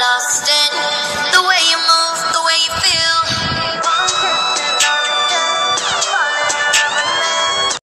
lost